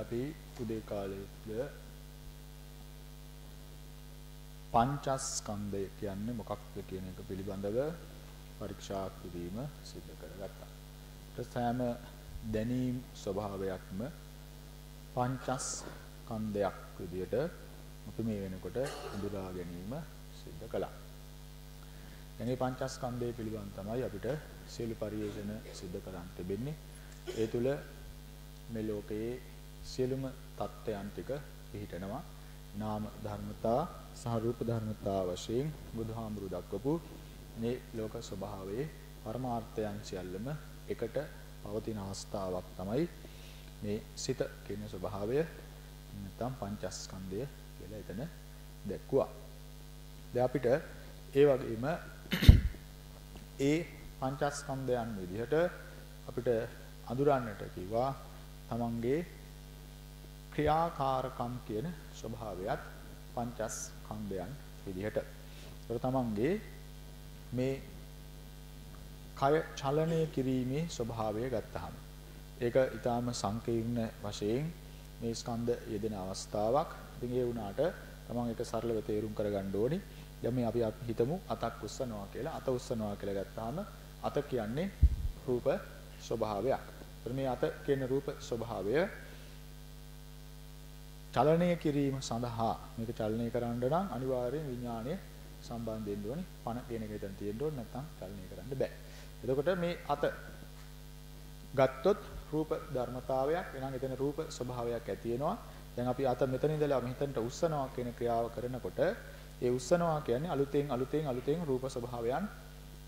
අපි උදේ කාලයේ පංචස්කන්ධය කියන්නේ මොකක්ද කියන එක පිළිබඳව පරීක්ෂා කිරීම සිදු කරගත්තා. ඊට සෑම දැනීම් ස්වභාවයක්ම පංචස්කන්ධයක් විදිහට අපි මේ වෙනකොට හඳුනා ගැනීම සිදු කළා. එනේ පංචස්කන්ධය පිළිබඳ තමයි අපිට සියලු පරිේෂණ සිදු කරන්න තිබෙන්නේ. ඒ තුල මේ ලෝකයේ සියලුම தත්ත්වයන් ටික පිහිටනවා. නාම ධර්මතා සහ රූප ධර්මතා වශයෙන් බුදුහාමුදුරු දක්වපු මේ ලෝක ස්වභාවයේ පරමාර්ථයන් සියල්ලම එකට පවතින අවස්ථාවක් තමයි මේ සිත කියන ස්වභාවය නැත්නම් පංචස්කන්ධය කියලා එතන දැක්ුවා. දැන් අපිට ඒ වගේම ඒ පංචස්කන්ධයන් විදිහට අපිට අඳුරන්නට කිව්වා තමන්ගේ ක්‍රියාකාරකම් කියන ස්වභාවයත් පංචස්කන්ධයන් විදිහට. ඒක තමන්ගේ මේ කය චලනය කිරීමේ ස්වභාවය ගත්තහම ඒක ඊටාම සංකීර්ණ වශයෙන් මේ ස්කන්ධ යෙදෙන අවස්ථාවක්. ඉතින් ඒ වුණාට තමන් ඒක සරලව තේරුම් කරගන්න ඕනි. දැන් මේ අපි හිතමු අතක් උස්සනවා කියලා. අත උස්සනවා කියලා ගත්තාම අත කියන්නේ රූප ස්වභාවයක්. මේ අත කියන රූප ස්වභාවය චලනය කිරීම සඳහා මේක චලනය කරන්න නම් අනිවාර්යෙන් විඥාණය සම්බන්ධ වෙන්න ඕනේ. පණ කියන එක එතන තියෙන්න ඕනේ නැත්නම් චලනය කරන්න බෑ. එතකොට මේ අත ගත්තොත් රූප ධර්මතාවයක් එනං එතන රූප ස්වභාවයක් ඇති වෙනවා. දැන් අපි අත මෙතන ඉඳලා මෙතනට උස්සනවා කියන ක්‍රියාව කරනකොට ඒ උස්සනවා කියන්නේ අලුතෙන් අලුතෙන් අලුතෙන් රූප ස්වභාවයන්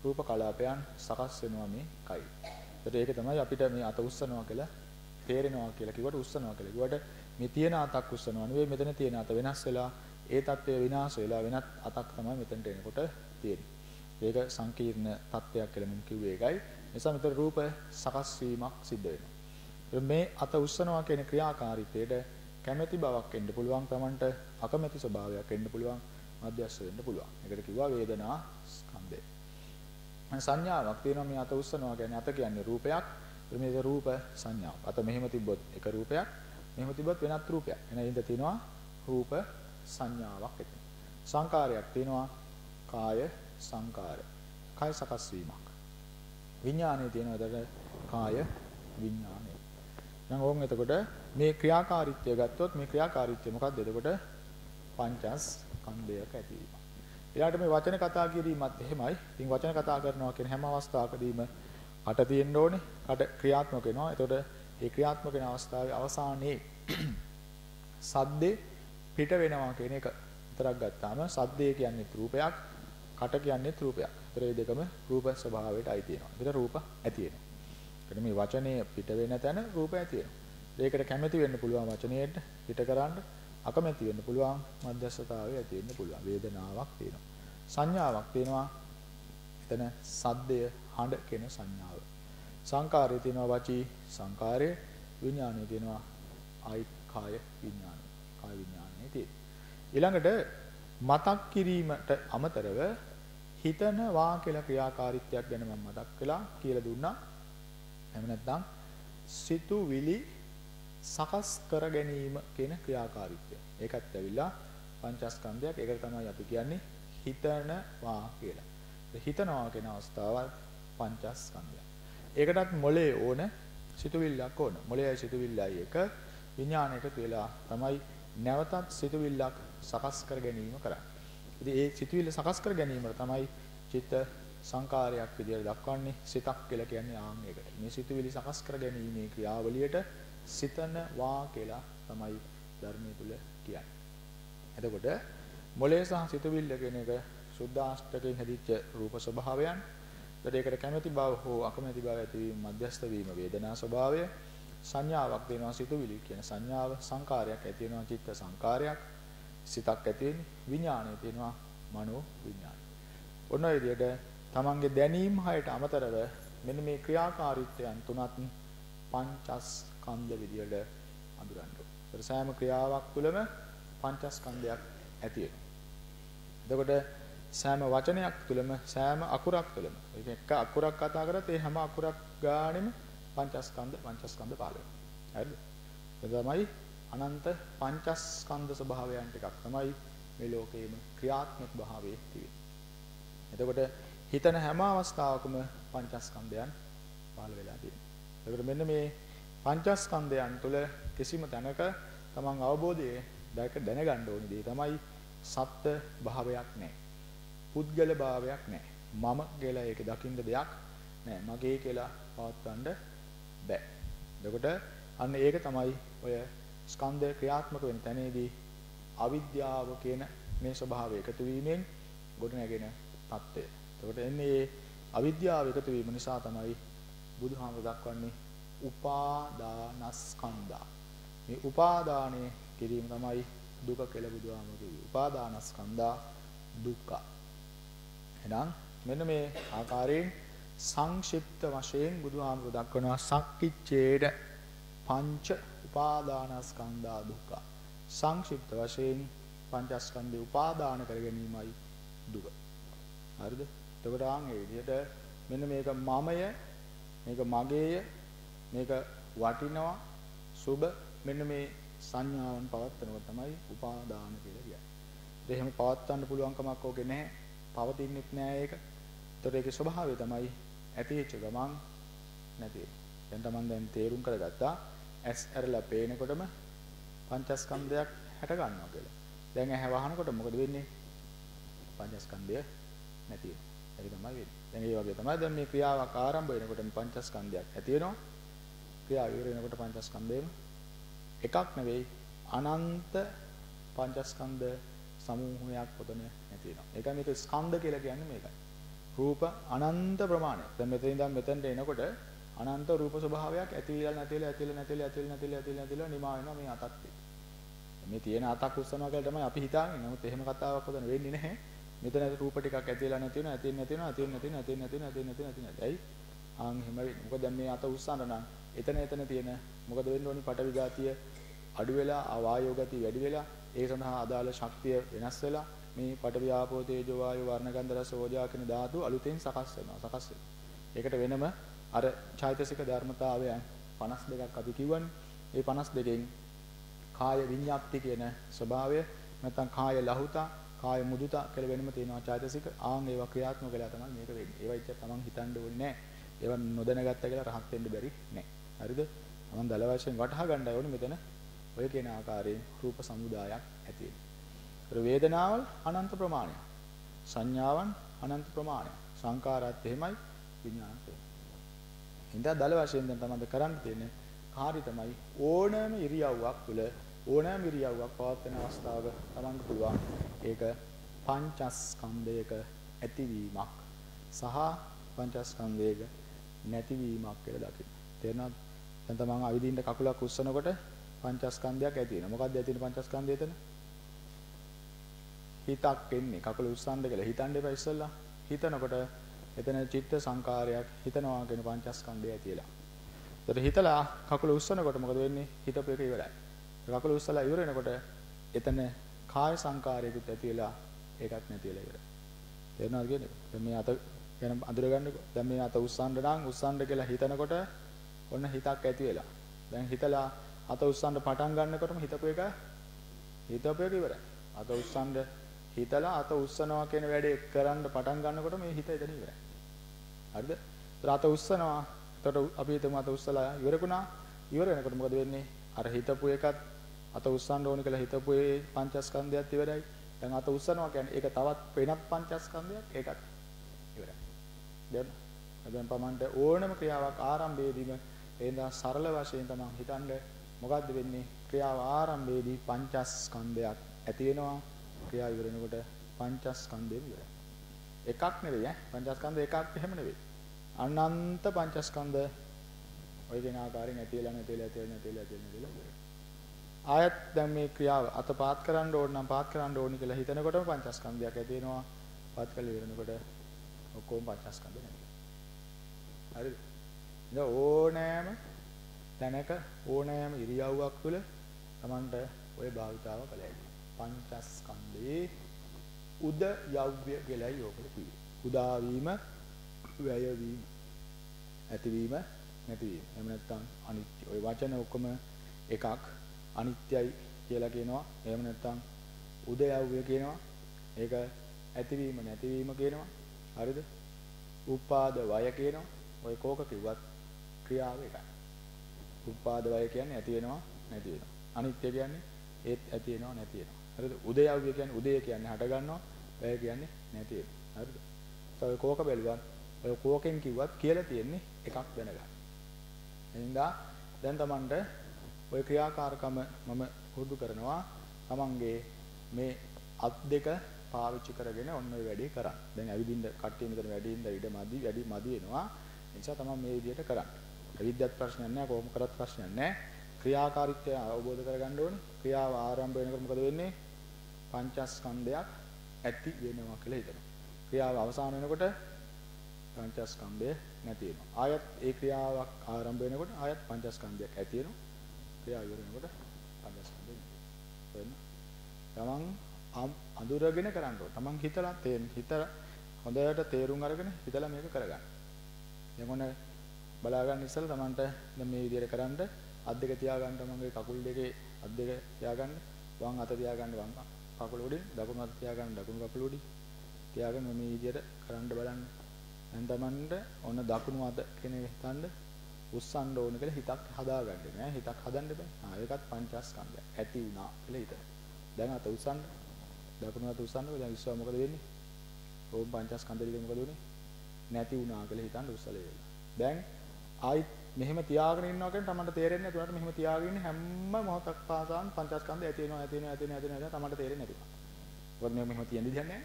රූප කලාපයන් සකස් වෙනවා මේ කයි. ඒකට ඒක තමයි අපිට මේ අත උස්සනවා කියලා තේරෙනවා කියලා කිව්වට උස්සනවා කියලා. කිව්වට මේ තියෙන අතක් උස්සනවා නෙවෙයි මෙතන තියෙන අත වෙනස් වෙලා ඒ தත්ත්වය විනාශ වෙලා වෙනත් අතක් තමයි මෙතනට එනකොට තියෙන්නේ. ඒක සංකීර්ණ තත්ත්වයක් කියලා මම කිව්වේ ඒකයි. නිසා මෙතන රූප සකස් වීමක් සිද්ධ වෙනවා. මේ අත උස්සනවා කියන ක්‍රියාකාරීත්වයට කැමැති බවක් එන්න පුළුවන් Tamanට අකමැති ස්වභාවයක් එන්න පුළුවන් මධ්‍යස්ස වෙන්න පුළුවන්. ඒකට කිව්වා වේදනා ස්කන්ධය. සංඥාවක් තියෙනවා මේ අත උස්සනවා කියන්නේ අත කියන්නේ රූපයක්. මේක රූප සංඥාවක්. අත මෙහෙම තිබ්බොත් එක රූපයක්. මෙහෙම තිබ්බොත් වෙනත් රූපයක්. එහෙනම් ඉඳ තියෙනවා රූප සංඥාවක් එතන. සංකාරයක් තියෙනවා කාය සංකාර. කාය සකස් වීමක්. විඥානයේ තියෙනවා එතකොට කාය විඥානය. දැන් ඕම් එතකොට මේ ක්‍රියාකාරීත්වය ගත්තොත් මේ ක්‍රියාකාරීත්වය මොකක්ද එතකොට පංචස් කන්දයක ඇතිවීම. ඊළාට මේ වචන කතා කිරීමත් එහෙමයි. ඉතින් වචන කතා කරනවා කියන හැම අවස්ථාවකදීම අට තියෙන්න ඕනේ. අට ක්‍රියාත්මක වෙනවා. එතකොට ඒ ක්‍රියාත්මක වෙන අවස්ථාවේ අවසානයේ සද්දේ පිට වෙනවා කියන එක විතරක් ගත්තාම සද්දේ කියන්නේ රූපයක්, කට කියන්නේ රූපයක්. ඒතර මේ දෙකම රූප ස්වභාවයට අයිති වෙනවා. ඒතර රූප ඇති වෙනවා. ඒකට මේ වචනේ පිට වෙන තැන රූප ඇති වෙනවා. ඒකට කැමැති වෙන්න පුළුවන් වචනයට පිට කරන්න අකමැති වෙන්න පුළුවන් මධ්‍යස්ථතාවය ඇති වෙන්න පුළුවන් වේදනාවක් තියෙනවා සංඥාවක් තියෙනවා එතන සද්දය හඬ කියන සංඥාව සංකාරය තියෙනවා වචී සංකාරය විඥානය තියෙනවා ආයි කාය විඥානය කාය විඥානය තියෙනවා ඊළඟට මතක් කිරීමට අමතරව හිතනවා කියලා ක්‍රියාකාරීත්වයක් ගැන මම මතක් කළා කියලා දුන්නා එහෙම නැත්නම් සිතුවිලි සකස් කර ගැනීම කියන ක්‍රියාකාරීත්වය. ඒකත් ඇවිල්ලා පංචස්කන්ධයක්. ඒකට තමයි අපි කියන්නේ හිතනවා කියලා. හිතනවා කියන අවස්ථාවල් පංචස්කන්ධයක්. ඒකටත් මොලේ ඕන සිතුවිල්ලක් ඕන. මොලේයි සිතුවිල්ලයි එක විඥාන එකතු වෙලා තමයි නැවතත් සිතුවිල්ලක් සකස් කර ගැනීම කරන්නේ. ඉතින් ඒ සිතුවිල්ල සකස් කර ගැනීමට තමයි චිත්ත සංකාරයක් විදියට දක්වන්නේ සිතක් කියලා කියන්නේ ආන් එකට. මේ සිතුවිලි සකස් කර ගැනීමේ ක්‍රියාවලියට සිතනවා කියලා තමයි ධර්මයේ තුල කියන්නේ. එතකොට මොලේ සහ සිතුවිල්ල කියන එක සුද්ධාෂ්ටකයෙන් හැදිච්ච රූප ස්වභාවයන්. ඒකට ඒකට කැමැති බව හෝ අකමැති බව ඇතිවීම මධ්‍යස්ථ වීම වේදනා ස්වභාවය. සංඥාවක් දෙනවා සිතුවිලි කියන සංඥාව සංකාරයක් ඇති වෙනවා චිත්ත සංකාරයක්. සිතක් ඇති වෙන්නේ විඥානය තියෙනවා මනෝ විඥානය. ඔන්න ඔය විදිහට තමන්ගේ දැනීම් හයට අමතරව මෙන්න මේ ක්‍රියාකාරීත්වයන් තුනත් පංචස් ස්කන්ධ විදියට අඳුරන්න ඕනේ. සෑම ක්‍රියාවක් තුළම පංචස්කන්ධයක් ඇති වෙනවා. සෑම වචනයක් තුළම සෑම අකුරක් තුළම ඒක එක අකුරක් කතා කරත් ඒ හැම අකුරක් ගානෙම පංචස්කන්ධ පංචස්කන්ධ පහළ වෙනවා. හරිද? ඒ තමයි අනන්ත පංචස්කන්ධ ස්වභාවයන් ටිකක් තමයි මේ ලෝකේම ක්‍රියාත්මක භාවයේ තියෙන්නේ. එතකොට හිතන හැම අවස්ථාවකම පංචස්කන්ධයන් පහළ වෙලා තියෙනවා. එතකොට මෙන්න මේ පංචස්කන්ධයන් තුළ කිසිම තැනක තමන් අවබෝධයේ දැක දැනගන්න ඕනි දේ තමයි සත්‍ය භාවයක් නැහැ. පුද්ගල භාවයක් නැහැ. මම කියලා ඒක දකින්න දෙයක් නැහැ. මගේ කියලා පවත්වන්න බෑ. එතකොට අන්න ඒක තමයි ඔය ස්කන්ධය ක්‍රියාත්මක වෙන තැනේදී අවිද්‍යාව කියන මේ ස්වභාවය එකතු වීමෙන් ගොඩනැගෙන தත්ත්වය. එතකොට එන්නේ අවිද්‍යාව එකතු වීම නිසා තමයි බුදුහාමර දක්වන්නේ උපාදානස්කන්ධා. මේ උපාදානය කිරීම තමයි දුක කියලා බුදුහාමර කිව්වේ. උපාදානස්කන්ධා දුක්ඛ එහෙනම් මෙන්න මේ ආකාරයෙන් සංක්ෂිප්ත වශයෙන් බුදුහාමුදුර දක්වනවා සක්කිච්ඡේද පංච උපාදානස්කන්ධා දුක්ඛ. සංක්ෂිප්ත වශයෙන් පංචස්කන්ධය උපාදාන කර ගැනීමයි දුක. හරිද? එතකොට ආන් ඒ විදිහට මෙන්න මේක මමය මේක මගේය මේක වටිනවා සුබ මෙන්න මේ සංඥාවන් පවත්නකොට තමයි උපාදාන කියලා කියන්නේ. ඒ එහෙම පවත්වන්න පුළුවන් කමක් ඕකේ නැහැ. පවතින්නෙත් නෑ ඒක. ඒතකොට ඒකේ ස්වභාවය තමයි ඇතිවෙච්ච ගමන් නැති වෙන. දැන් Taman දැන් තේරුම් කරගත්තා ඇස් ඇරලා පේනකොටම පංචස්කන්ධයක් හැට ගන්නවා කියලා. දැන් ඇහැ වහනකොට මොකද වෙන්නේ? පංචස්කන්ධය නැති වෙනවා. ඒක තමයි වෙන්නේ. දැන් ඒ වගේ තමයි දැන් මේ ක්‍රියාවක් ආරම්භ වෙනකොට මේ පංචස්කන්ධයක් ඇති වෙනවා. ක්‍රියාව ඉවර වෙනකොට පංචස්කන්ධයම එකක් නෙවෙයි අනන්ත පංචස්කන්ධ සමූහයක් පොතන නැති වෙනවා. ඒකයි මේක ස්කන්ධ කියලා කියන්නේ මේකයි. රූප අනන්ත ප්‍රමාණය. දැන් මෙතන ඉඳන් මෙතනට එනකොට අනන්ත රූප ස්වභාවයක් ඇතිවිලා නැතිවිලා ඇතිවිලා නැතිවිලා ඇතිවිලා නැතිවිලා ඇතිවිලා නැතිවිලා නිමා වෙනවා මේ අතත් එක්ක. මේ තියෙන අතක් උස්සනවා කියලා තමයි අපි හිතාන්නේ. නමුත් එහෙම කතාවක් උදන වෙන්නේ නැහැ. මෙතන රූප ටිකක් ඇතිවිලා නැති වෙනවා, ඇතිවෙන්නේ නැති වෙනවා, ඇතිවෙන්නේ නැති වෙනවා, ඇතිවෙන්නේ නැති වෙනවා, ඇතිවෙන්නේ නැති වෙනවා. ඇයි? ආන් එහෙම වෙන්නේ. මොකද දැන් මේ අත උස්සන්න නම් එතන එතන තියෙන මොකද වෙන්න ඕනි පටවි ගාතිය අඩු වෙලා ආවායෝ ගතිය වැඩි වෙලා ඒ සඳහා අදාළ ශක්තිය වෙනස් වෙලා මේ පඨවි ආපෝ තේජෝ වායෝ වර්ණ ගන්ධ රස ඕජා කියන ධාතු අලුතෙන් සකස් වෙනවා සකස් වෙනවා. ඒකට වෙනම අර චෛතසික ධර්මතාවයන් 52ක් අපි කිව්වනේ. ඒ 52කින් කාය විඤ්ඤාප්ති කියන ස්වභාවය නැත්නම් කාය ලහුතා කාය මුදුතා කියලා වෙනම තියෙනවා චෛතසික. ආන් ඒවා ක්‍රියාත්මක වෙලා තමයි මේක වෙන්නේ. ඒවා ඉච්ච තමන් හිතන්න ඕනේ නැහැ. ඒවා නොදැනගත්ත කියලා රහත් වෙන්න බැරි නැහැ. හරිද? තමන් දල වශයෙන් වටහා ගන්න ඕනේ මෙතන ඔය කියන ආකාරයෙන් රූප සමුදායක් ඇති වෙනවා. වේදනාවල් අනන්ත ප්‍රමාණයක්. සංඥාවන් අනන්ත ප්‍රමාණයක්. සංකාරات එහෙමයි විඥානත් එහෙමයි. හින්දා දල වශයෙන් දැන් තමයි කරන්න තියෙන්නේ කාර්ය තමයි ඕනෑම ඉරියව්වක් තුළ ඕනෑම ඉරියව්වක් පවත්වන අවස්ථාවක තමන්ට පුළුවන් ඒක පංචස්කන්ධයක ඇතිවීමක් සහ පංචස්කන්ධයක නැතිවීමක් කියලා දකින්න. තේරෙනවද? දැන් තමන් අවිදින්න කකුලක් උස්සනකොට පංචස්කන්ධයක් ඇති වෙනවා. මොකක්ද ඇති වෙන පංචස්කන්ධය එතන? හිතක් එන්නේ. කකුල උස්සන්න කියලා හිතන්න එපා ඉස්සෙල්ලා. හිතනකොට එතන චිත්ත සංකාරයක් හිතනවා කියන පංචස්කන්ධය ඇතිලා. ඒතර හිතලා කකුල උස්සනකොට මොකද වෙන්නේ? හිතපු එක ඉවරයි. කකුල උස්සලා ඉවර වෙනකොට එතන කාය සංකාරයකුත් ඇති වෙලා ඒකත් නැති වෙලා ඉවරයි. තේරෙනවද කියන්නේ? දැන් මේ අත ගැන අඳුර ගන්නකො. දැන් මේ අත උස්සන්න නම් උස්සන්න කියලා හිතනකොට ඔන්න හිතක් ඇති වෙලා. දැන් හිතලා අත උස්සන්න පටන් ගන්නකොටම හිතපු එක හිතපු එක ඉවරයි. අත උස්සන්න හිතලා අත උස්සනවා කියන වැඩේ කරන්න පටන් ගන්නකොට මේ හිත එතන ඉවරයි. හරිද? ඒතර අත උස්සනවා. එතකොට අපි හිතමු අත උස්සලා ඉවරකුණා. ඉවර වෙනකොට මොකද වෙන්නේ? අර හිතපු එකත් අත උස්සන්න ඕන කියලා හිතපු ඒ පංචස්කන්ධයත් ඉවරයි. දැන් අත උස්සනවා කියන්නේ ඒක තවත් වෙනත් පංචස්කන්ධයක් ඒකත් ඉවරයි. දැන් දැන් පමණට ඕනම ක්‍රියාවක් ආරම්භයේදීම එඳා සරල වශයෙන් තමයි හිතන්නේ මොකද්ද වෙන්නේ? ක්‍රියාව ආරම්භයේදී පංචස්කන්ධයක් ඇති වෙනවා. ක්‍රියාව ඉවර වෙනකොට පංචස්කන්ධයම ඉවරයි. එකක් නෙවෙයි ඈ. පංචස්කන්ධ එකක් එහෙම නෙවෙයි. අනන්ත පංචස්කන්ධ ඔය කියන ආකාරයෙන් ඇතිලා නැතිලා ඇතිලා නැතිලා ඇතිලා නැතිලා ඉවරයි. ආයත් දැන් මේ ක්‍රියාව අතපාත් කරන්න ඕන නම් පාත් කරන්න ඕනි කියලා හිතනකොටම පංචස්කන්ධයක් ඇති වෙනවා. පාත් කළ ඉවරනකොට ඔක්කොම පංචස්කන්ධ නැති. හරිද? ඉතින් ඕනෑම තැනක ඕනෑම ඉරියව්වක් තුළ Tamanට ওই භාවිතාව කළ හැකියි. පංචස්කන්ධේ උද යව්‍ය කියලායි ඕකට කිව්වේ. උදා වීම, වැය වීම, ඇතිවීම, නැතිවීම. එහෙම නැත්නම් අනිත්‍ය. ওই වචන ඔක්කොම එකක් අනිත්‍යයි කියලා කියනවා. එහෙම නැත්නම් උදයව්‍ය කියනවා. ඒක ඇතිවීම නැතිවීම කියනවා. හරිද? උපාද වය කියනවා. ඔය කෝක කිව්වත් ක්‍රියාව එකයි. උපාද වය කියන්නේ ඇති වෙනවා නැති වෙනවා. අනිත්‍ය කියන්නේ ඒත් ඇති වෙනවා නැති වෙනවා. හරිද? උදයව්‍ය කියන්නේ උදය කියන්නේ හට ගන්නවා. වැය කියන්නේ නැති වෙනවා. හරිද? ඔය කෝක බැලුවත් ඔය කෝකෙන් කිව්වත් කියලා තියෙන්නේ එකක් දැනගන්න. එහෙනම් දැන් Tamanට ওই ක්‍රියාකාරකම මම පුරුදු කරනවා තමන්ගේ මේ අත් දෙක පාවිච්චි කරගෙන ඔන්න ඔය වැඩේ කරන්න. දැන් ඇවිදින්න කට්ටිය මෙතන වැඩි ඉඳ ඉඩ මදි වැඩි මදි වෙනවා. ඒ නිසා තමයි මේ විදිහට කරන්න. ඇවිද්දත් ප්‍රශ්නයක් නැහැ කොහොම කරත් ප්‍රශ්නයක් නැහැ. ක්‍රියාකාරීත්වය අවබෝධ කරගන්න ඕනේ. ක්‍රියාව ආරම්භ වෙනකොට මොකද වෙන්නේ? පංචස්කන්ධයක් ඇති වෙනවා කියලා හිතනවා. ක්‍රියාව අවසන් වෙනකොට පංචස්කන්ධය නැති වෙනවා. ආයත් ඒ ක්‍රියාවක් ආරම්භ වෙනකොට ආයත් පංචස්කන්ධයක් ඇති වෙනවා. ක්‍රියාව ඉවර වෙනකොට පංචස්කන්ධය වෙන. තමන් අඳුරගෙන කරන්න ඕන. තමන් හිතලා තේන් හිත හොඳට තේරුම් අරගෙන හිතලා මේක කරගන්න. දැන් ඔන්න බලා ගන්න ඉස්සෙල්ලා තමන්ට දැන් මේ විදිහට කරන්න. අත් දෙක තියාගන්න තමන්ගේ කකුල් දෙකේ අත් දෙක තියාගන්න. වම් අත තියාගන්න වම් කකුල උඩින් දකුණු අත තියාගන්න දකුණු කකුල උඩින් තියාගෙන මේ විදිහට කරන්න බලන්න. දැන් තමන්ට ඔන්න දකුණු අත කෙනේ හිතන්න උස්සන්න ඕන කියලා හිතක් හදාගන්න. නෑ හිතක් හදන්න බෑ ආ ඒකත් පංචස්කන්ධය ඇති වුණා කියලා හිතන දැන් අත උස්සන්න දකුණු අත උස්සන්න දැන් විශ්වාස මොකද වෙන්නේ? ඕම් පංචස්කන්ධ ටික මොකද උනේ? නැති වුණා කියලා හිතන්න උස්සලේ වෙලා දැන් ආයි මෙහෙම තියාගෙන ඉන්නවා කියන්නේ තමන්ට තේරෙන්නේ නැතුනට මෙහෙම තියාගෙන ඉන්නේ හැම මොහොතක් පාසාන් පංචස්කන්ධය ඇති වෙනවා ඇති වෙනවා ඇති වෙනවා ඇති වෙනවා තමන්ට තේරෙන්නේ නැතුව මොකද මෙහෙම තියෙන විදිහක් නැහැ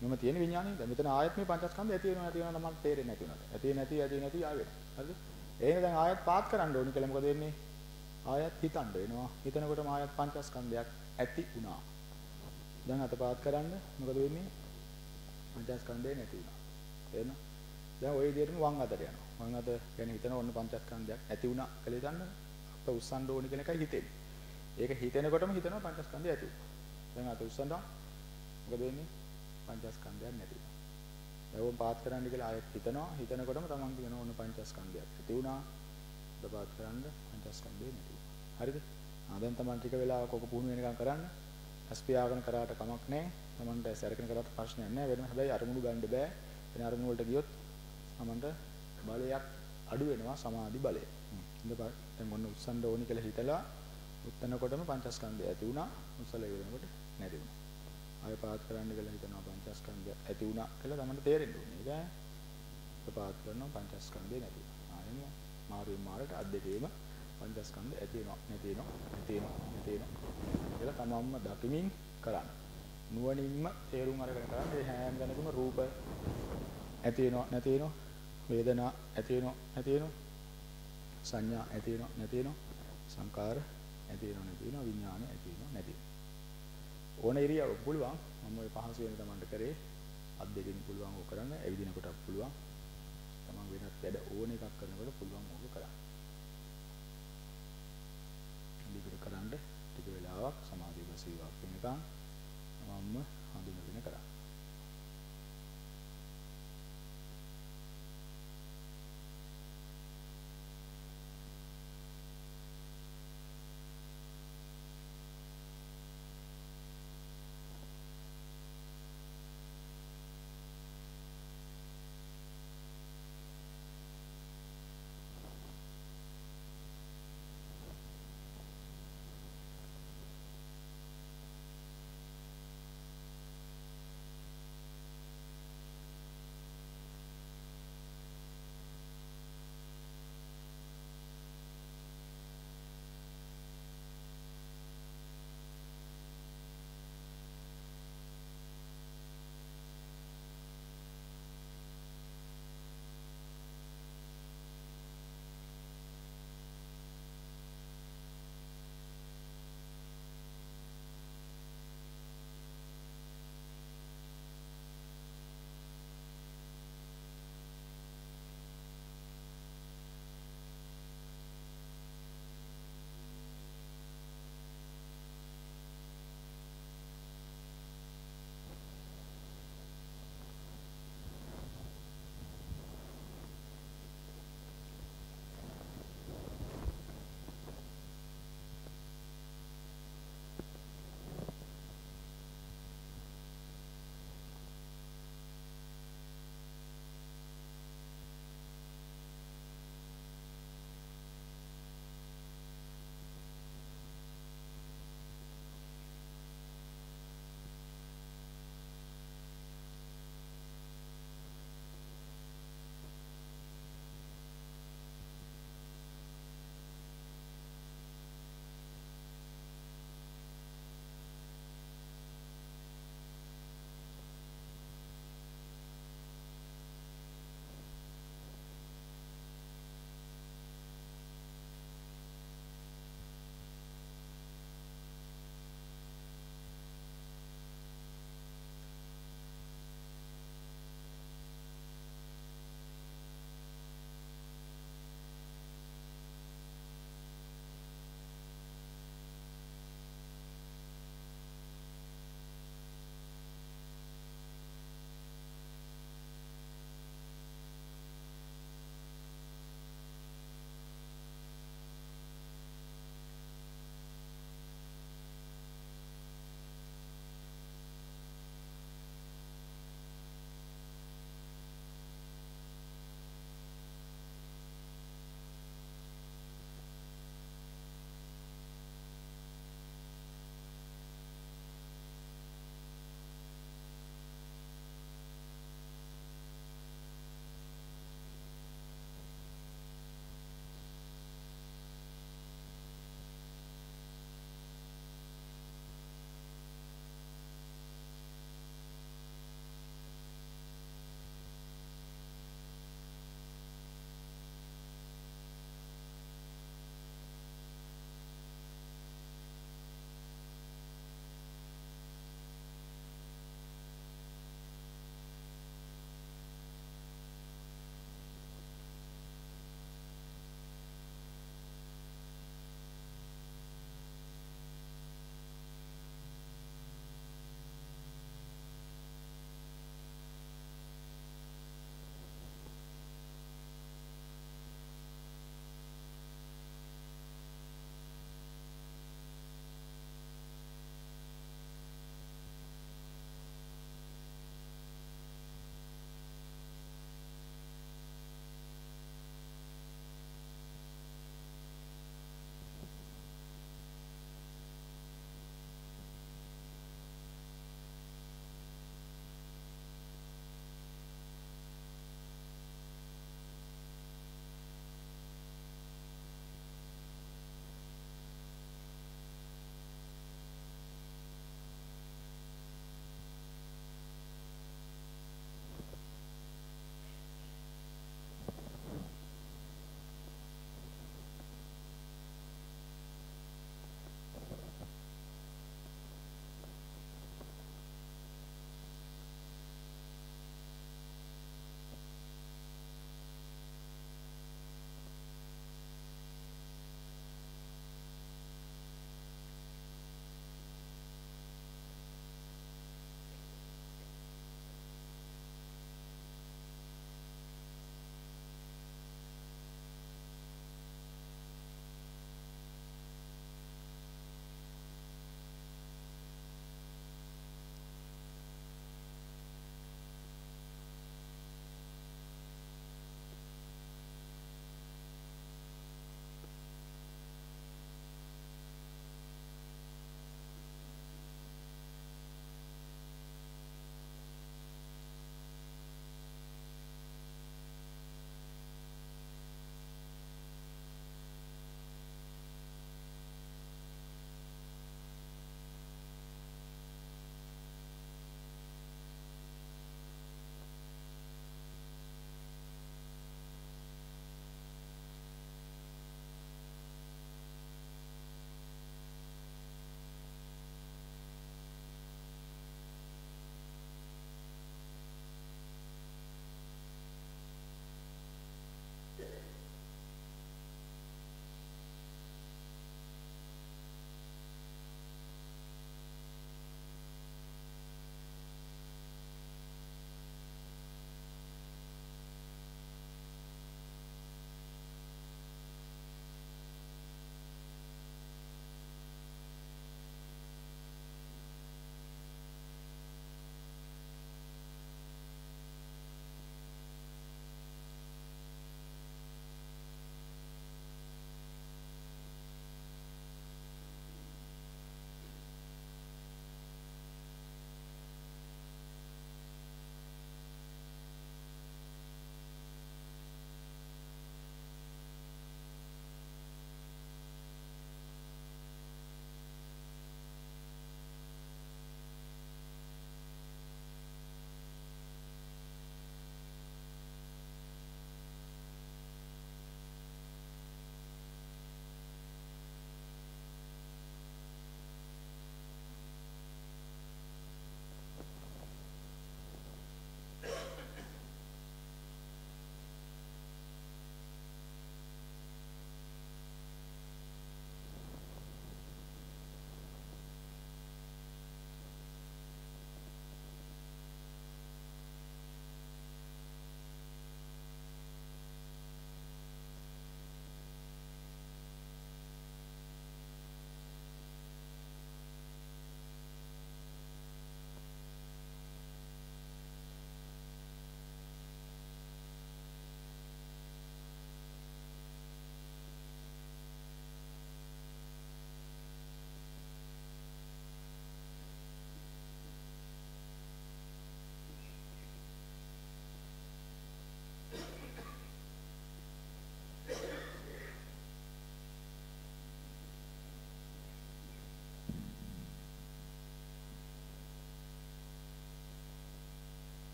මෙහෙම තියෙන විඥානයද මෙතන ආයත් මේ පංචස්කන්ධය ඇති වෙනවා ඇති වෙනවා තමන්ට තේරෙන්නේ නැතුනට ඇති නැති ඇති නැති ආවෙ හරිද එහෙනම් දැන් ආයත් පාත් කරන්න ඕනි කියලා මොකද වෙන්නේ? ආයත් හිතන්න වෙනවා. හිතනකොටම ආයත් පංචස්කන්ධයක් ඇති වුණා. දැන් අත පාත් කරන්න මොකද වෙන්නේ? පංචස්කන්ධය නැති වුණා. එහෙනම් දැන් ওই විදිහටම වම් අතට යනවා. වම් අත ගැන හිතන ඕන පංචස්කන්ධයක් ඇති වුණා කියලා හිතන්න. අප උස්සන්න ඕනි කියන එකයි හිතෙන්නේ. ඒක හිතෙනකොටම හිතනවා පංචස්කන්ධය ඇති වුණා. දැන් අත උස්සනවා. මොකද වෙන්නේ? පංචස්කන්ධයක් නැති වුණා. ඒවම් පාත් කරන්න කියලා ආයෙත් හිතනවා. හිතනකොටම තමන් කියන ඕන පංචස්කන්ධයක් ඇති වුණා. පාත් කරන්න පංචස්කන්ධය නැති හරිද? ආ දැන් තමන් ටික වෙලාවක ඔක පුහුණු වෙනකම් කරන්න. අස්පියාගෙන කරාට කමක් නැහැ. තමන්ට සැරකෙන කරාට ප්‍රශ්නයක් නැහැ. වෙන හැබැයි අරමුණු ගන්න බෑ. වෙන අරමුණු වලට ගියොත් තමන්ට බලයක් අඩු වෙනවා සමාධි බලය ඉතින් දැන් මොන උස්සන්න ඕනි කියලා හිතලා උත්තනකොටම පංචස්කන්ධය ඇති වුණා උස්සල ඉවරනකොට නැති වුණා ආය පාත් කරන්න කියලා හිතනවා පංචස්කන්ධය ඇති වුණා කියලා තමයි තේරෙන්න ඕනේ. ඒක පාත් කරනවා පංචස්කන්ධය නැති වුණා. ආයෙම මාරුවෙන් මාරට අත් දෙකේම පංචස්කන්ධය ඇති වෙනවා නැති වෙනවා නැති වෙනවා නැති වෙනවා කියලා තමන්ම දකිමින් කරන්න. නුවණින්ම තේරුම් අරගෙන කරන්න. ඒ හැම දැනකම රූප ඇති වෙනවා නැති වෙනවා වේදනා ඇති වෙනවා නැති වෙනවා? සංඥා ඇති වෙනවා නැති වෙනවා? සංකාර ඇති වෙනවා නැති වෙනවා? විඥාන ඇති වෙනවා නැති වෙනවා? ඕන ඉරියව් පුළුවන්. මම ඔය පහසු වෙන තමන්ට කරේ. අත් දෙකෙන් පුළුවන් ඕක කරන්න ඇවිදින කොටත් පුළුවන්. තමන් වෙනත් වැඩ ඕන එකක් කරනකොට පුළුවන් ඕක කරන්න. ලිපිට කරන්න ටික වෙලාවක් සමාධිය වශයෙන් වාක් වෙනකන් මම